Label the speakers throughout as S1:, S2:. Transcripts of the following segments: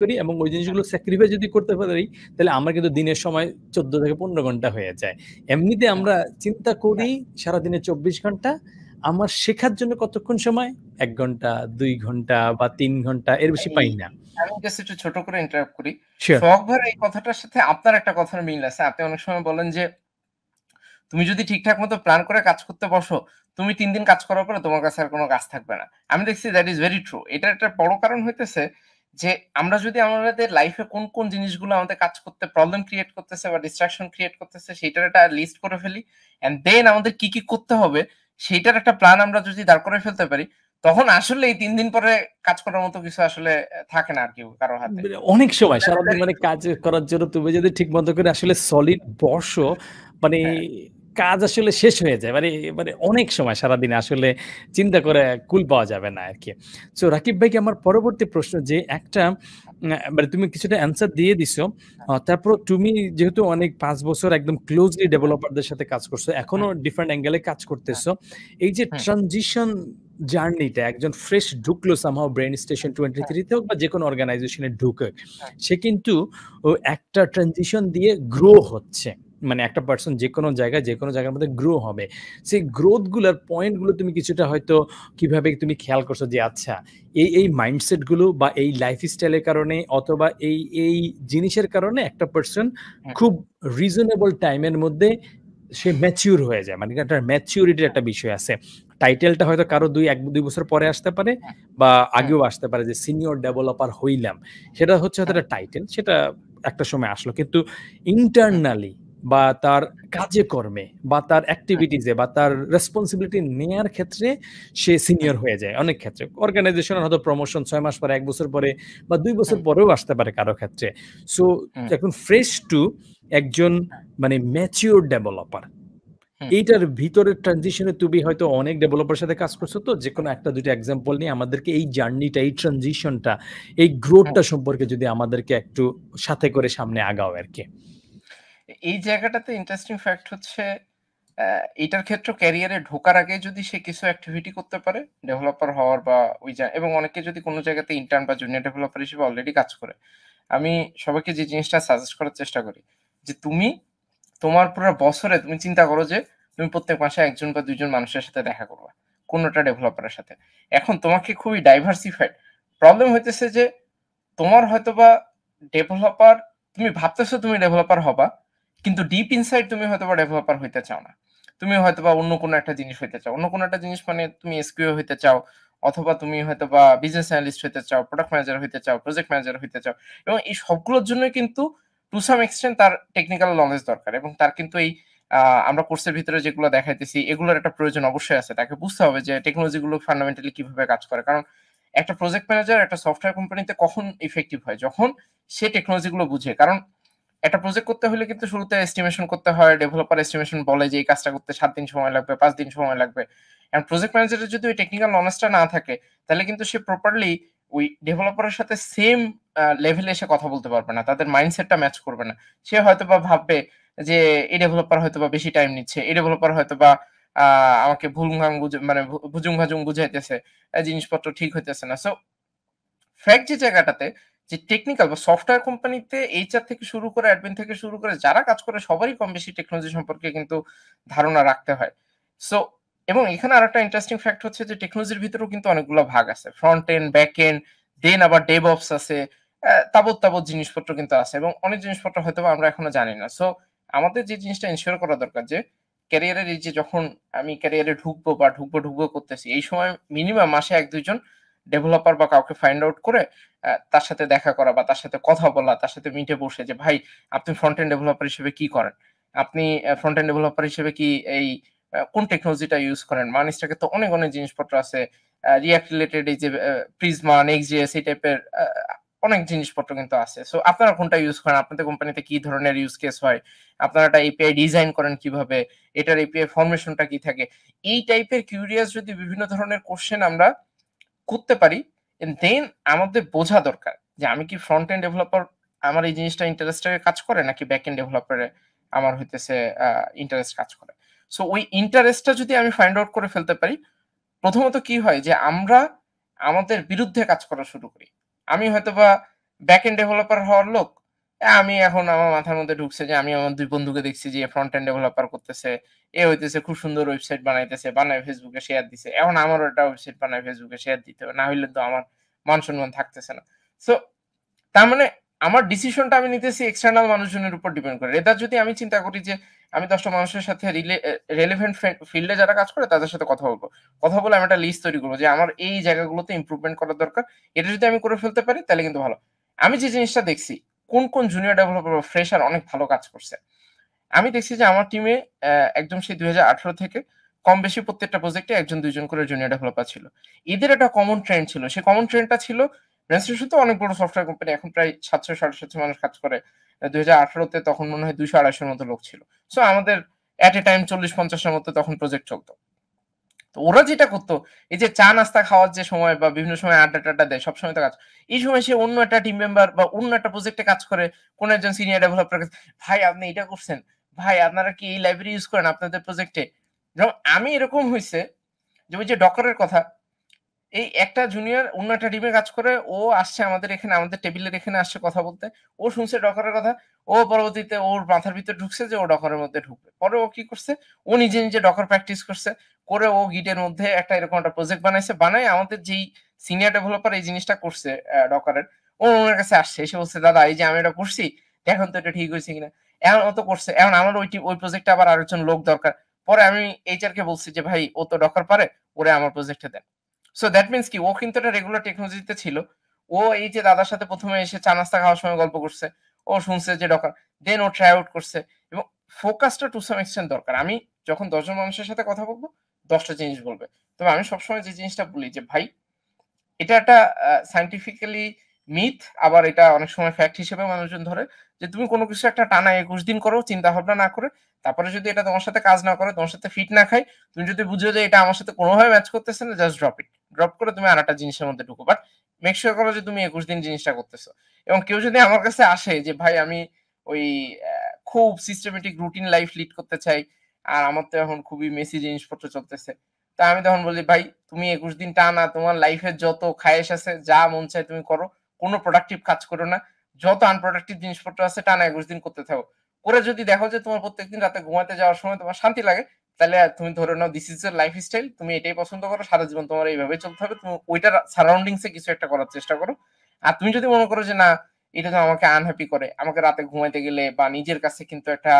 S1: করি এবং ওই জিনিসগুলো স্যাক্রিফাইস যদি করতে পারি তাহলে আমার কিন্তু দিনের সময় চোদ্দ থেকে পনেরো ঘণ্টা হয়ে যায়। এমনিতে আমরা চিন্তা করি সারাদিনে চব্বিশ ঘণ্টা। আমার শেখার জন্য কতক্ষণ সময়? এক ঘণ্টা দুই ঘণ্টা বা তিন ঘণ্টা এর বেশি পাই না।
S2: আমি জাস্ট একটু ছোট করে ইন্টারাপ্ট করি। ভাই এই কথাটার সাথে আপনার একটা কথার মিল আছে। আপনি অনেক সময় বলেন যে তুমি যদি ঠিকঠাক মতো প্ল্যান করে কাজ করতে বসো তুমি তিন দিন কাজ করার পরে তোমার কাছে আর কোনো কাজ থাকবে না। আমি দেখছি দ্যাট ইজ ভেরি ট্রু এটা একটা বড় কারণ হইতেছে যে আমরা যদি আমাদের লাইফে কোন কোন জিনিসগুলো আমাদের কাজ করতে প্রবলেম ক্রিয়েট করতেছে বা ডিস্ট্রাকশন ক্রিয়েট করতেছে সেইটার একটা লিস্ট করে ফেলি এন্ড দেন আমাদের কি কি করতে হবে সেইটার একটা প্ল্যান আমরা যদি দাঁড় করে ফেলতে পারি তখন আসলে এই তিন দিন পরে কাজ করার মতো কিছু আসলে থাকে না আর কি কারোর হাতে
S1: মানে অনেক সময় সারাদিন মানে কাজ করার জন্য তুমি যদি ঠিক মতো করে আসলে সলিড বসো মানে হ্যাঁ। কাজ আসলে শেষ হয়ে যায়। মানে মানে অনেক সময় সারাদিন আসলে চিন্তা করে কুল পাওয়া যাবে না আর কি সো রাকিব ভাইকে আমার পরবর্তী প্রশ্ন যে একটা মানে তুমি কিছুটা অ্যান্সার দিয়ে দিছো তারপর তুমি যেহেতু অনেক পাঁচ বছর একদম ক্লোজলি ডেভেলপারদের সাথে কাজ করছ এখনও ডিফারেন্ট অ্যাঙ্গেলে কাজ করতেছো এই যে ট্রানজিশন জার্নিটা একজন ফ্রেশ ঢুকলো সামহাও ব্রেন স্টেশন টোয়েন্টি থ্রিতে হোক বা যে কোনো অর্গানাইজেশনে ঢুকে সে কিন্তু একটা ট্রানজিশন দিয়ে গ্রো হচ্ছে। মানে একটা পার্সন যে কোনো জায়গায় যে কোনো জায়গার মধ্যে গ্রো হবে। সেই গ্রোথগুলোর পয়েন্টগুলো তুমি কিছুটা হয়তো কীভাবে তুমি খেয়াল করছ যে আচ্ছা এই এই মাইন্ডসেটগুলো বা এই লাইফস্টাইলের কারণে অথবা এই এই জিনিসের কারণে একটা পার্সন খুব রিজনেবল টাইমের মধ্যে সে ম্যাচিউর হয়ে যায়। মানে একটা ম্যাচিউরিটির একটা বিষয় আছে। টাইটেলটা হয়তো কারও দুই এক দুই বছর পরে আসতে পারে বা আগেও আসতে পারে যে সিনিয়র ডেভেলপার হইলাম। সেটা হচ্ছে হয়তো একটা টাইটেল সেটা একটা সময় আসলো। কিন্তু ইন্টারনালি বা তার কাজে কর্মে বা তার অ্যাক্টিভিটিসে বা তার রেসপন্সিবিলিটি নেয়ার ক্ষেত্রে সে সিনিয়র হয়ে যায় অনেক ক্ষেত্রে। অর্গানাইজেশনের হয়তো প্রমোশন ছয় মাস পরে এক বছর পরে বা দুই বছর পরেও আসতে পারে কারও ক্ষেত্রে। সো এখন ফ্রেশ টু একজন মানে ম্যাচিওর ডেভেলপার এইটার ভিতরের ট্রানজিশনে তুমি হয়তো অনেক ডেভেলপার সাথে কাজ করছ তো যে কোনো একটা দুটো এক্সাম্পল নিয়ে আমাদেরকে এই জার্নিটা এই ট্রানজিশনটা এই গ্রোথটা সম্পর্কে যদি আমাদেরকে একটু সাথে করে সামনে আগাও আর কি।
S2: এই জায়গাটাতে ইন্টারেস্টিং ফ্যাক্ট হচ্ছে এটার ক্ষেত্রে ক্যারিয়ারে ঢোকার আগে যদি সে কিছু অ্যাক্টিভিটি করতে পারে ডেভেলপার হওয়ার বা ওই এবং অনেকে যদি কোনো জায়গাতে ইন্টার্ন বা জুনিয়র ডেভেলপার হিসেবে অলরেডি কাজ করে, আমি সবাইকে যে জিনিসটা সাজেস্ট করার চেষ্টা করি, যে তুমি তোমার পুরো বছরে তুমি চিন্তা করো যে তুমি প্রত্যেক মাসে একজন বা দুইজন মানুষের সাথে দেখা করবা, কোনোটা ডেভেলপারের সাথে। এখন তোমাকে খুবই ডাইভার্সিফাইড প্রবলেম হইতেছে যে তোমার হয়তোবা ডেভেলপার তুমি ভাবতেছো তুমি ডেভেলপার হবা কিন্তু ডিপ ইনসাইড তুমি হয়তো বা ডেভেলপার হইতে চাও না। তুমি হয়তো বা অন্য কোনো একটা জিনিস হইতে চাও। অন্য কোনো একটা জিনিস মানে তুমি এসকিউ হইতে চাও, অথবা তুমি হয়তো বা বিজনেস অ্যানালিস্ট হইতে চাও প্রোডাক্ট ম্যানেজার হইতে চাও প্রজেক্ট ম্যানেজার হইতে চাও, এবং এই সবগুলোর জন্য কিন্তু টু সাম এক্সটেন্ট তার টেকনিক্যাল নলেজ দরকার, এবং তার কিন্তু এই আমরা কোর্সের ভিতরে যেগুলো দেখাইতেছি, এগুলোর একটা প্রয়োজন অবশ্যই আছে। তাকে বুঝতে হবে যে টেকনোলজিগুলো ফান্ডামেন্টালি কীভাবে কাজ করে। কারণ একটা প্রজেক্ট ম্যানেজার একটা সফটওয়্যার কোম্পানিতে কখন ইফেক্টিভ হয়? যখন সে টেকনোলজিগুলো বুঝে। কারণ একটা প্রজেক্ট করতে হলে কিন্তু শুরুতে এস্টিমেশন করতে হয় ডেভেলপার এস্টিমেশন বলে যে এই কাজটা করতে সাত দিন সময় লাগবে, পাঁচ দিন সময় লাগবে। এবং প্রজেক্ট ম্যানেজারের যদি ওই টেকনিক্যাল নলেজটা না থাকে, তাহলে কিন্তু সে প্রপারলি ওই ডেভেলপারের সাথে সেম লেভেলে এসে কথা বলতে পারবে না। তাদের মাইন্ডসেটটা ম্যাচ করবে না। সে হয়তো বা ভাববে যে এই ডেভেলপার হয়তো বা বেশি টাইম নিচ্ছে, এই ডেভেলপার হয়তো বা আমাকে ভুল মানে ভুজুং ভাজুং বুঝাইতেছে জিনিসপত্র ঠিক হইতেছে না। সো ফ্যাক্ট যে জায়গাটাতে যে টেকনিক্যাল বা সফটওয়্যার কোম্পানিতে এইচআর থেকে শুরু করে অ্যাডমিন থেকে শুরু করে যারা কাজ করে সবারই কম বেশি টেকনোলজি সম্পর্কে কিন্তু ধারণা রাখতে হয়। সো এবং এখানে আর একটা ইন্টারেস্টিং ফ্যাক্ট হচ্ছে যে টেকনোলজির ভিতরেও কিন্তু অনেকগুলো ভাগ আছে। Front end back end then আবার ডেভ অপস আছে তাবৎ তাবৎ জিনিসপত্র কিন্তু আছে এবং অনেক জিনিসপত্র হয়তো আমরা এখনও জানি না। সো আমাদের যে জিনিসটা ইনশিওর করা দরকার যে ক্যারিয়ারের এই যে যখন আমি ক্যারিয়ারে ঢুকবো বা ঢুকবো ঢুকবো করতেছি, এই সময় মিনিমাম মাসে এক দুইজন ডেভেলপার বা কাউকে ফাইন্ড আউট করে তার সাথে দেখা করা বা তার সাথে কথা বলা, তার সাথে মিটে বসে যে, ভাই, আপনি ফ্রন্ট এন্ড ডেভেলপার হিসেবে কি করেন? আপনি ফ্রন্ট এন্ড ডেভেলপার হিসেবে কি এই কোন টেকনোলজিটা ইউজ করেন? মানুষটাকে তো অনেক অনেক জিনিসপত্র আছে রিয়াক্ট রিলেটেড এই যে প্রিজমা নেক্সট এই টাইপের অনেক জিনিসপত্র কিন্তু আছে। সো আপনারা কোনটা ইউজ করেন? আপনাদের কোম্পানিতে কি ধরনের ইউজ কেস হয়? আপনারা একটা এপিআই ডিজাইন করেন কীভাবে? এটার এপিআই ফরমেশনটা কি থাকে? এই টাইপের কিউরিয়াস যদি বিভিন্ন ধরনের কোশ্চেন আমরা করতে পারি দেন আমাদের বোঝা দরকার যে আমি কি ফ্রন্ট এন্ড ডেভেলপার আমার এই জিনিসটা ইন্টারেস্টে কাজ করে, নাকি ব্যাক এন্ড ডেভেলপারে আমার হইতেছে ইন্টারেস্ট কাজ করে? সো ওই ইন্টারেস্টটা যদি আমি ফাইন্ড আউট করে ফেলতে পারি, প্রথমত কি হয় যে আমরা আমাদের বিরুদ্ধে কাজ করা শুরু করি। আমি হয়তো বা ব্যাক এন্ড ডেভেলপার হওয়ার লোক আমি এখন আমার মাথার মধ্যে ঢুকছে যে আমি আমার দুই বন্ধুকে দেখছি যে ফ্রন্ট এন্ড ডেভেলপার করতেছে। এ হইতেছে খুব সুন্দর ওয়েবসাইট বানাইতেছে, বানায় ফেসবুকে শেয়ার দিছে। এখন আমারও একটা ওয়েবসাইট বানায় ফেসবুকে শেয়ার দিতে হবে, না হইলে তো আমার মান সম্মান থাকতেছে না। সো তার মানে আমার ডিসিশনটা আমি নিতেছি এক্সটার্নাল মানুষজনের উপর ডিপেন্ড করে। এটা যদি আমি চিন্তা করি যে আমি দশটা মানুষের সাথে রেলিভেন্ট ফিল্ডে যারা কাজ করে তাদের সাথে কথা বলব। কথা বলে আমি একটা লিস্ট তৈরি করব যে আমার এই জায়গাগুলোতে ইম্প্রুভমেন্ট করা দরকার। এটা যদি আমি করে ফেলতে পারি তাহলে কিন্তু ভালো। আমি যে জিনিসটা দেখছি কোন কোন জুনিয়র ডেভেলপার বা ফ্রেশার অনেক ভালো কাজ করছে। আমি দেখছি যে আমার টিমে একদম সেই দুই হাজার আঠারো থেকে কম বেশি প্রত্যেকটা প্রজেক্টে একজন, দুইজন করে জুনিয়র ডেভেলপার ছিল। এদের একটা কমন ট্রেন্ড ছিল। সেই কমন ট্রেন্ডটা ছিল রেজিস্ট্রেশন তো অনেক বড় সফটওয়্যার কোম্পানি এখন প্রায় সাতশো, সাড়ে সাতশো মানুষ কাজ করে। দুই হাজার আঠারোতে তখন মনে হয় দুইশো, আড়াইশোর মতো লোক ছিল। সো আমাদের অ্যাট এ টাইম চল্লিশ, পঞ্চাশের মতো তখন প্রজেক্ট চলতো। তো ওরা যেটা করতো, এই যে চা নাস্তা খাওয়ার যে সময় বা বিভিন্ন সময় আড্ডা টাড্ডা দেয়, সবসময় তো কাজ। এই সময় সে অন্য একটা টিম মেম্বার বা অন্য একটা প্রজেক্টে কাজ করে, কোন একজন সিনিয়র ডেভেলপার ভাই, আপনি এটা করছেন? ভাই, আপনারা কি এই লাইব্রেরি ইউজ করেন আপনাদের প্রজেক্টে যেমন আমি এরকম হয়েছে যে ওই যে ডকারের কথা, এই একটা জুনিয়র অন্য একটা টিমে কাজ করে, ও আসছে আমাদের এখানে, আমাদের টেবিলের এখানে আসছে কথা বলতে, ও শুনছে ডকারের কথা, ও পরবর্তীতে ওর মাথার ভিতরে ঢুকছে যে ও ডকারের মধ্যে ঢুকবে। পরে ও কি করছে? ও নিজে নিজে ডকার প্র্যাকটিস করছে। করে ও গিটের মধ্যে একটা এরকম একটা প্রজেক্ট বানাইছে বানাই আমাদের যেই সিনিয়র ডেভেলপার এই জিনিসটা করছে ডকারের ও ওনার কাছে আসছে, এসে বলছে, দাদা, এই যে আমি এটা করছি, এখন তো এটা ঠিক হয়েছে কিনা? এখন ও তো করছে, এখন আমার ওই ওই প্রজেক্টে আবার আরেকজন লোক দরকার। পরে আমি এইচআর কে বলছি যে, ভাই, ও তো ডকার পারে, ওরে আমার প্রজেক্টে দেন। সো দ্যাট মিনস কি, ও কিন্তু একটা রেগুলার টেকনোলজিতে ছিল। ও এই যে দাদার সাথে প্রথমে এসে চা নাস্তা খাওয়ার সময় গল্প করছে, ও শুনছে যে ডকার দেন ও ট্রাই আউট করছে এবং ফোকাসটা টু সাম এক্সটেন্ট দরকার। আমি যখন দশজন মানুষের সাথে কথা বলব দশটা জিনিস বলবে। তবে আমি সবসময় যে জিনিসটা বলি যে, ভাই, এটা একটা সাইন্টিফিক্যালি মিথ আবার এটা অনেক সময় ফ্যাক্ট হিসেবে মানুষজন ধরে যে, তুমি কোনো কিছু একটা টানা একুশ দিন করো চিন্তা ভাবনা না করে, তারপরে যদি এটা তোমার সাথে কাজ না করে, তোমার সাথে ফিট না খাই তুমি যদি বুঝো যে এটা আমার সাথে কোনোভাবে ম্যাচ করতেছে না জাস্ট ড্রপ ইট ড্রপ করে তুমি আর একটা জিনিসের মধ্যে ঢুকো। বাট মেক শিওর করো যে, তুমি একুশ দিন জিনিসটা করতেছো। এবং কেউ যদি আমার কাছে আসে যে, ভাই, আমি ওই খুব সিস্টেমেটিক রুটিন লাইফ লিড করতে চাই আর আমার তো এখন খুবই মেসি জিনিসপত্র চলতেছে। তা আমি তখন বলি, ভাই, তুমি একুশ দিন টানা, তোমার লাইফের যত খায়েশ আছে, যা মন চায় তুমি করো। কোনো প্রোডাক্টিভ কাজ করো না। যত আনপ্রোডাক্টিভ জিনিসপত্র আছে, টানা একুশ দিন করতে থাকো। করে যদি দেখো যে তোমার প্রত্যেকদিন রাতে ঘুমাতে যাওয়ার সময় তোমার শান্তি লাগে, তাহলে তুমি ধরে নাও দিস ইজ লাইফ স্টাইল তুমি এটাই পছন্দ করো, সারা জীবন তোমার এইভাবে চলতে হবে। তুমি ওইটার সারাউন্ডিংসে কিছু একটা করার চেষ্টা করো। আর তুমি যদি মনে করো যে না এটা তো আমাকে আনহ্যাপি করে। আমাকে রাতে ঘুমাইতে গেলে বা নিজের কাছে কিন্তু একটা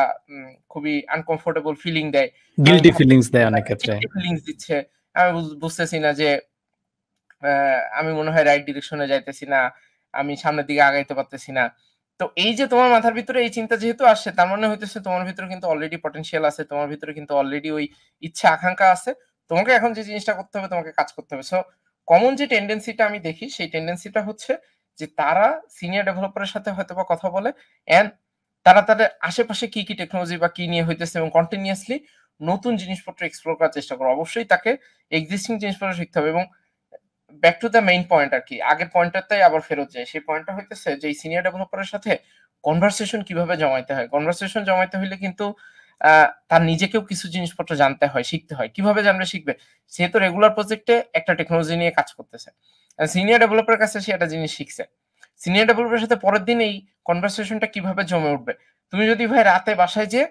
S2: খুবই আনকমফোর্টেবল ফিলিং দেয়।
S1: গিলটি ফিলিংস দেয় অনেক ক্ষেত্রে।
S2: ফিলিংস দিচ্ছে। আমি বুঝতেছি না যে আমি মনে হয় রাইট ডিরেকশনে যাইতেছি না আমি সামনের দিকে আগাইতে পারতেছি না। তো এই যে তোমার মাথার ভিতরে এই চিন্তা যেহেতু আসছে তার মানে হইতেছে তোমার ভিতরে কিন্তু অলরেডি পটেনশিয়াল আছে তোমার ভিতরে কিন্তু অলরেডি ওই ইচ্ছা আকাঙ্ক্ষা আছে। তোমাকে এখন যে জিনিসটা করতে হবে তোমাকে কাজ করতে হবে। সো কমন যে টেন্ডেন্সিটা আমি দেখি সেই টেন্ডেন্সিটা হচ্ছে যে তারা সিনিয়র ডেভেলপারের সাথে হয়তো বা কথা বলে এন্ড তারা তাদের আশেপাশে কি কি টেকনোলজি বা কি নিয়ে হইতেছে এবং কন্টিনিউয়াসলি নতুন জিনিসপত্র এক্সপ্লোর করার চেষ্টা করো। অবশ্যই তাকে এক্সিস্টিং জিনিসপত্র শিখতে হবে এবং back to the main point আর কি। আগের পয়েন্টটাতেই আবার ফেরত যায় সেই পয়েন্টটা হইতেছে যে সিনিয়র ডেভেলপারের সাথে কনভারসেশন কীভাবে জমাইতে হয়? কনভারসেশন জমাইতে হইলে কিন্তু তার নিজেকেও কিছু জিনিসপত্র জানতে হয়, শিখতে হয়। কীভাবে জানলে শিখবে? সে তো রেগুলার প্রজেক্টে একটা টেকনোলজি নিয়ে কাজ করতেছে। সিনিয়র ডেভেলপারের কাছে সে একটা জিনিস শিখছে। সিনিয়র ডেভেলপারের সাথে পরের দিন এই কনভারসেশনটা কীভাবে জমে উঠবে? তুমি যদি ভাই রাতে বাসায় যে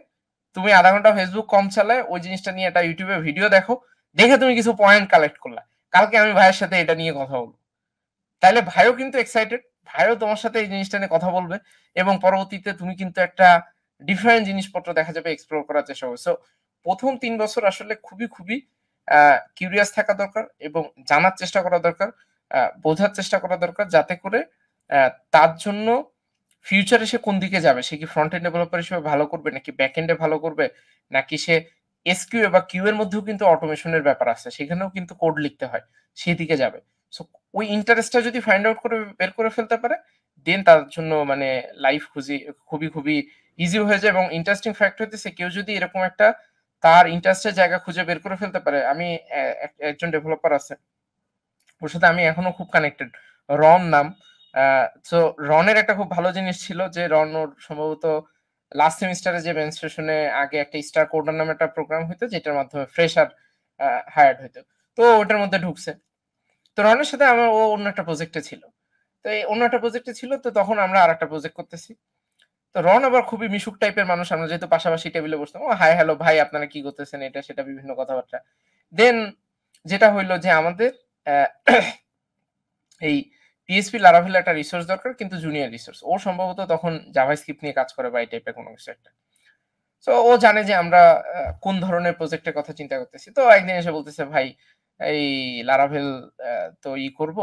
S2: তুমি আধা ঘণ্টা ফেসবুক কম চালায়, ওই জিনিসটা নিয়ে একটা ইউটিউবে ভিডিও দেখো, দেখে তুমি কিছু পয়েন্ট কালেক্ট করলা। কালকে আমি ভাইয়ের সাথে এটা নিয়ে কথা বলব। তাহলে ভাইও কিন্তু এক্সাইটেড ভাইও তোমার সাথে এই জিনিসটা নিয়ে কথা বলবে এবং পরবর্তীতে তুমি কিন্তু একটা ডিফারেন্ট জিনিসপত্র দেখা যাবে এক্সপ্লোর করার চেষ্টা করবে। সো প্রথম তিন বছর আসলে খুবই খুবই কিউরিয়াস থাকা দরকার এবং জানার চেষ্টা করা দরকার। বোঝার চেষ্টা করা দরকার যাতে করে তার জন্য ফিউচারে সে কোন দিকে যাবে? সে কি ফ্রন্ট এন্ড ডেভেলপার হিসেবে ভালো করবে, নাকি ব্যাক এন্ডে ভালো করবে, নাকি সে এসকিউ বা কিউ এর মধ্যেও কিন্তু অটোমেশনের ব্যাপার আছে, সেখানেও কিন্তু কোড লিখতে হয়, সেদিকে যাবে। সো ওই ইন্টারেস্টটা যদি ফাইন্ড আউট করে, বের করে ফেলতে পারে দেন তার জন্য মানে লাইফ খুঁজি, খুবই খুবই ইজি হয়ে যায় এবং ইন্টারেস্টিং ফ্যাক্ট হইতেছে কেউ যদি এরকম একটা তার ইন্টারেস্টের জায়গা খুঁজে বের করে ফেলতে পারে, আমি একজন ডেভেলপার আছে ওর সাথে আমি এখনও খুব কানেক্টেড রন নাম। তো রনের একটা খুব ভালো জিনিস ছিল যে, রন ওর সম্ভবত লাস্ট সেমিস্টারে যে মেনস্ট্রেশনে আগে একটা স্টার কোডার নামে একটা প্রোগ্রাম হইতো, যেটার মাধ্যমে ফ্রেশার হায়ার্ড হইতো। তো ওটার মধ্যে ঢুকছে। তো রনের সাথে আমার, ও অন্য একটা প্রজেক্টে ছিল। তো এই অন্য একটা প্রজেক্টে ছিল, তো তখন আমরা আর একটা প্রজেক্ট করতেছি। তো রন আবার খুবই মিশুক টাইপের মানুষ, আমরা যেহেতু পাশাপাশি টেবিলে বসতাম, ও হাই হ্যালো ভাই, আপনারা কি করতেছেন? এটা, সেটা, বিভিন্ন কথাবার্তা। দেন যেটা হইল যে আমাদের এই পিএসপি লারাভেল একটা রিসোর্স দরকার, কিন্তু জুনিয়র রিসোর্স ও সম্ভবত তখন জাভা স্ক্রিপ্ট নিয়ে কাজ করে বা এই টাইপের কোনো কিছু একটা। তো ও জানে যে আমরা কোন ধরনের প্রজেক্টের কথা চিন্তা করতেছি। তো একদিন এসে বলতেছে, ভাই, এই লারাভেল তো ই করব।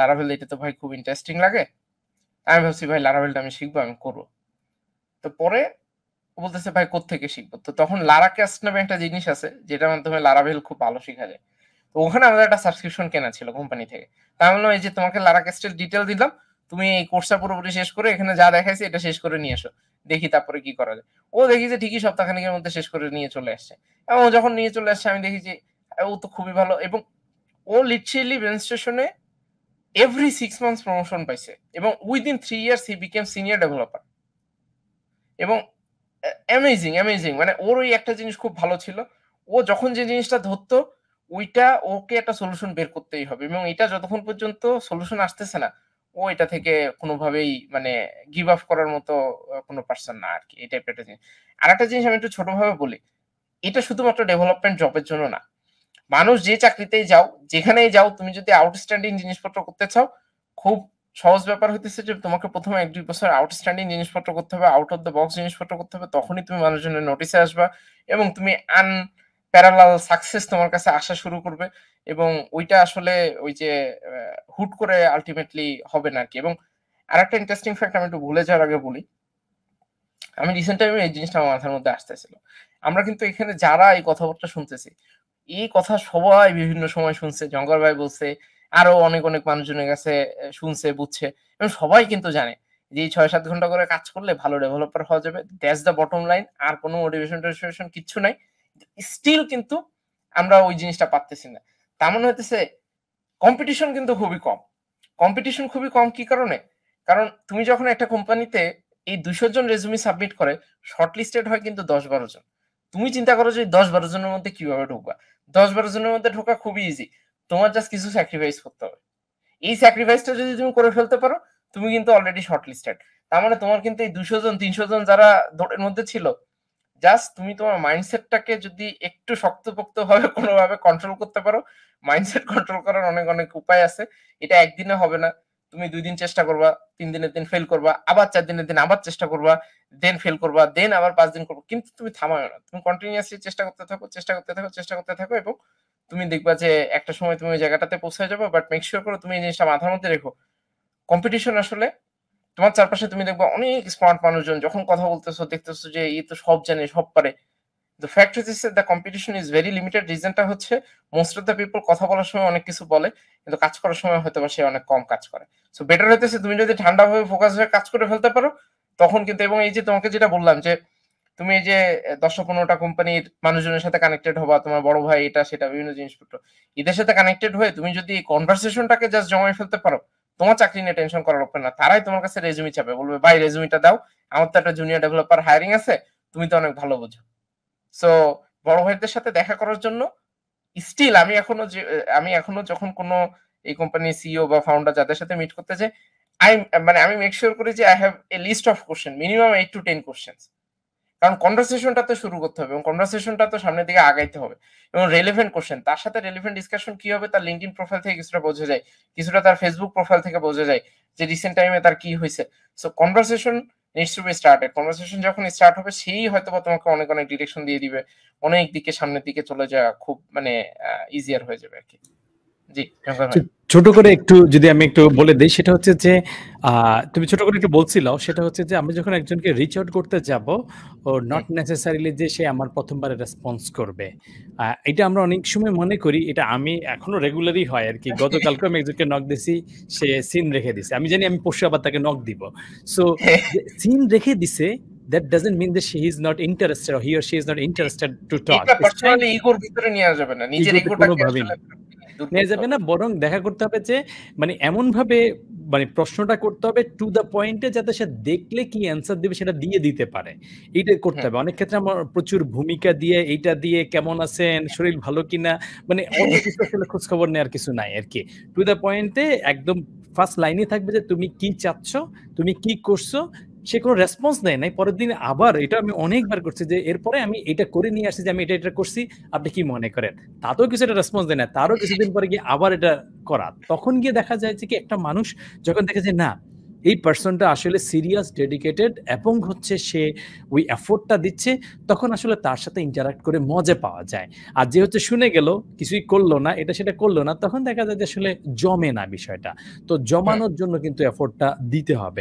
S2: লারাভেল এটা তো ভাই খুব ইন্টারেস্টিং লাগে। আমি ভাবছি, ভাই লারাভেলটা আমি শিখব, আমি করব। তো পরে বলতেছে, ভাই থেকে শিখব? তো তখন লারা ক্যাস্ট নামে একটা জিনিস আছে, যেটার মাধ্যমে লারাভেল খুব ভালো শেখা যায়। তো ওখানে আমাদের একটা সাবস্ক্রিপশন কেনা ছিল কোম্পানি থেকে। তা আমি এই যে তোমাকে লারা ক্যাস্টের ডিটেল দিলাম, তুমি এই কোর্সটা পুরোপুরি শেষ করে এখানে যা দেখাইছে এটা শেষ করে নিয়ে এসো। দেখি তারপরে কি করা যায়। ও দেখি যে ঠিকই সপ্তাহখানিকের মধ্যে শেষ করে নিয়ে চলে আসছে। এবং যখন নিয়ে চলে আসছে, আমি দেখি যে ও তো খুবই ভালো। এবং ও লিটারেলি রেজিস্ট্রেশনে এভরি সিক্স মান্থস প্রমোশন পাইছে। এবং within three years he became senior developer এবং অ্যামেজিং অ্যামেজিং মানে ওর ওই একটা জিনিস খুব ভালো ছিল। ও যখন যে জিনিসটা ধরতো ওইটা ওকে একটা সলিউশন বের করতেই হবে এবং এটা যতক্ষণ পর্যন্ত সলিউশন আসতেছে না, ও এটা থেকে কোনোভাবেই মানে গিভ আপ করার মতো কোনো পার্সন না আর কি এই টাইপের একটা জিনিস। আর একটা জিনিস আমি একটু ছোটভাবে বলি, এটা শুধুমাত্র ডেভেলপমেন্ট জবের জন্য না। মানুষ যে চাকরিতেই যাও, যেখানেই যাও, তুমি যদি আউটস্ট্যান্ডিং জিনিসপত্র করতে চাও, খুব সহজ ব্যাপার হইতেছে যে তোমাকে প্রথমে এক দুই বছর আউটস্ট্যান্ডিং জিনিসপত্র করতে হবে আউট অফ দ্য বক্স জিনিসপত্র করতে হবে, তখনই তুমি মানুষজনের নোটিসে আসবা এবং তুমি আন প্যারালাল সাকসেস তোমার কাছে আসা শুরু করবে এবং ওইটা আসলে ওই যে হুট করে আলটিমেটলি হবে না আর কি এবং আর একটা ইন্টারেস্টিং ফ্যাক্ট আমি একটু ভুলে যাওয়ার আগে বলি, আমি রিসেন্ট টাইমে এই জিনিসটা আমার মাথার মধ্যে আসতেছিল। আমরা কিন্তু এখানে যারা এই কথাবার্তা শুনতেছি, এই কথা সবাই বিভিন্ন সময় শুনছে, জঙ্গল ভাই বলছে, আরও অনেক অনেক মানুষজনের কাছে শুনছে, বুঝছে, এবং সবাই কিন্তু জানে যে ছয়, সাত ঘণ্টা করে কাজ করলে ভালো ডেভেলপার হওয়া যাবে। দ্যাটস দ্য বটম লাইন আর কোনো মোটিভেশন টোটিভেশন কিচ্ছু নাই। স্টিল কিন্তু আমরা ওই জিনিসটা পাচ্তেছি না। তার মানে হইতেছে কম্পিটিশন কিন্তু খুবই কম। কম্পিটিশন খুবই কম কি কারণে? কারণ তুমি যখন একটা কোম্পানিতে এই দুশো জন রেজুমি সাবমিট করে শর্ট লিস্টেড হয় কিন্তু দশ বারো জন। তুমি চিন্তা করো যে দশ বারো জনের মধ্যে কীভাবে ঢুকবা? দশ বারো জনের মধ্যে ঢোকা খুবই ইজি তোমার জাস্ট কিছু স্যাক্রিফাইস করতে হবে। এই স্যাক্রিফাইসটা যদি তুমি করে ফেলতে পারো, তুমি কিন্তু অলরেডি শর্ট লিস্টেড তার মানে তোমার কিন্তু এই দুশো জন, তিনশো জন যারা দৌড়ের মধ্যে ছিল জাস্ট তুমি তোমার মাইন্ডসেটটাকে যদি একটু শক্তপোক্ত ভাবে কোনোভাবে কন্ট্রোল করতে পারো মাইন্ডসেট কন্ট্রোল করার অনেক অনেক উপায় আছে। এটা একদিনে হবে না। তুমি দুই দিন চেষ্টা করবা, তিন দিনের দিন ফেল করবা, আবার চার দিনের দিন আবার চেষ্টা করবা দেন ফেল করবা দেন আবার পাঁচ দিন করব। কিন্তু তুমি থামায় না। তুমি কন্টিনিউয়াসলি চেষ্টা করতে থাকো, চেষ্টা করতে থাকো, চেষ্টা করতে থাকো এবং তুমি দেখবা যে একটা সময় তুমি ওই জায়গাটাতে পৌঁছে যাবে বাট মেক শিওর করো তুমি এই জিনিসটা মাথার মধ্যে রেখো। কম্পিটিশন আসলে তোমার চারপাশে তুমি দেখবা অনেক স্মার্ট মানুষজন, যখন কথা বলতেছো, দেখতেছো যে এই তো সব জানে, সব পারে। দ্য ফ্যাক্ট হচ্ছে the competition is very limited রিজনটা হচ্ছে মোস্ট অফ দ্য পিপল কথা বলার সময় অনেক কিছু বলে, কিন্তু কাজ করার সময় হয়তো সে অনেক কম কাজ করে। সো বেটার হইতেছে তুমি যদি ঠান্ডাভাবে ফোকাস হয়ে কাজ করে ফেলতে পারো, তখন কিন্তু, এবং এই যে তোমাকে যেটা বললাম যে, তুমি এই যে দশটা পনেরোটা কোম্পানির মানুষজনের সাথে কানেক্টেড হবা, তোমার বড় ভাই এটা, সেটা, বিভিন্ন জিনিসপত্র। এদের সাথে কানেক্টেড হয়ে তুমি যদি কনভারসেশনটাকে জাস্ট জমাই ফেলতে পারো তোমার চাকরি নিয়ে টেনশন করার উপর না, তারাই তোমার কাছে রেজুমি চাবে। বলবে, ভাই রেজুমিটা দাও, আমার তো একটা জুনিয়র ডেভেলপার হায়ারিং আছে, তুমি তো অনেক ভালো বোঝো। সো বড় ভাইদের সাথে দেখা করার জন্য স্টিল আমি এখনও যে, আমি এখনও যখন কোনো এই কোম্পানির সিইও বা ফাউন্ডার যাদের সাথে মিট করতে যাই আই মানে আমি মেক শিওর করি যে I have a list of question minimum eight to ten question কারণ কনভারসেশনটা তো শুরু করতে হবে এবং কনভারসেশনটা তো সামনের দিকে আগাইতে হবে এবং রেলিভেন্ট কোশ্চেন তার সাথে রেলিভেন্ট ডিসকাশন কি হবে তার লিঙ্ক প্রোফাইল থেকে কিছুটা বোঝা যায়, কিছুটা তার ফেসবুক প্রোফাইল থেকে বোঝা যায় যে রিসেন্ট টাইমে তার কি হয়েছে। So conversation needs to be conversation যখন স্টার্ট হবে, সেই হয়তো বা তোমাকে অনেক অনেক ডিরেকশন দিয়ে দিবে, অনেক দিকে সামনের দিকে চলে যাওয়া খুব মানে ইজিয়ার হয়ে যাবে আর কি। জি
S1: ছোট করে একটু যদি আমি একটু বলে দিই সেটা হচ্ছে যে তুমি ছোট করে একটু বলছিল সেটা হচ্ছে যে আমি যখন একজনকে রিচ আউট করতে যাব ও নট নেসেসারিলি যে সে আমার প্রথমবারে রেসপন্স করবে। এটা আমরা অনেক সময় মনে করি এটা আমি এখনও রেগুলারই হয় আর কি গতকালকে আমি একজনকে নক দিছি সে সিন রেখে দিছে। আমি জানি আমি পরশু আবার তাকে নক দিব। সো সিন রেখে দিছে that doesn't mean that she is not interested or he or she is not interested to talk.
S2: এটা পার্সোনালি ইগোর ভিতরে নিয়ে যাবে না। নিজের ইগোটাকে
S1: নিয়ে যাবে না বরং দেখা করতে হবে যে মানে এমন ভাবে মানে প্রশ্নটা করতে হবে টু দ্য পয়েন্টে যাতে সে দেখলে কি অ্যান্সার দিবে সেটা দিয়ে দিতে পারে। এইটাই করতে হবে। অনেক ক্ষেত্রে আমার প্রচুর ভূমিকা দিয়ে এইটা দিয়ে কেমন আছেন শরীর ভালো কিনা মানে অন্য কিছু আসলে খোঁজ খবর নেওয়ার কিছু নাই আর কি টু দ্য পয়েন্টে একদম ফার্স্ট লাইনে থাকবে যে তুমি কি চাচ্ছ তুমি কি করছ সে কোনো রেসপন্স দেয় নাই। পরের দিন আবার এটা আমি অনেকবার করছি যে এরপরে আমি এটা করে নিয়ে আসছি যে আমি এটা এটা করছি। আপনি কি মনে করেন? তাতেও কিছু একটা রেসপন্স দেয় না। তারও কিছুদিন পরে গিয়ে আবার এটা করা। তখন গিয়ে দেখা যায় যে কি একটা মানুষ যখন দেখে যে না, এই পার্সনটা আসলে সিরিয়াস ডেডিকেটেড এবং হচ্ছে সে ওই এফোর্টটা দিচ্ছে, তখন আসলে তার সাথে ইন্টারাক্ট করে মজা পাওয়া যায়। আর যে হচ্ছে শুনে গেল, কিছুই করল না, এটা সেটা করল না, তখন দেখা যায় যে আসলে জমে না বিষয়টা। তো জমানোর জন্য কিন্তু এফোর্টটা দিতে হবে।